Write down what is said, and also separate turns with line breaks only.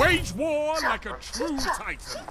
Wage war like a true titan.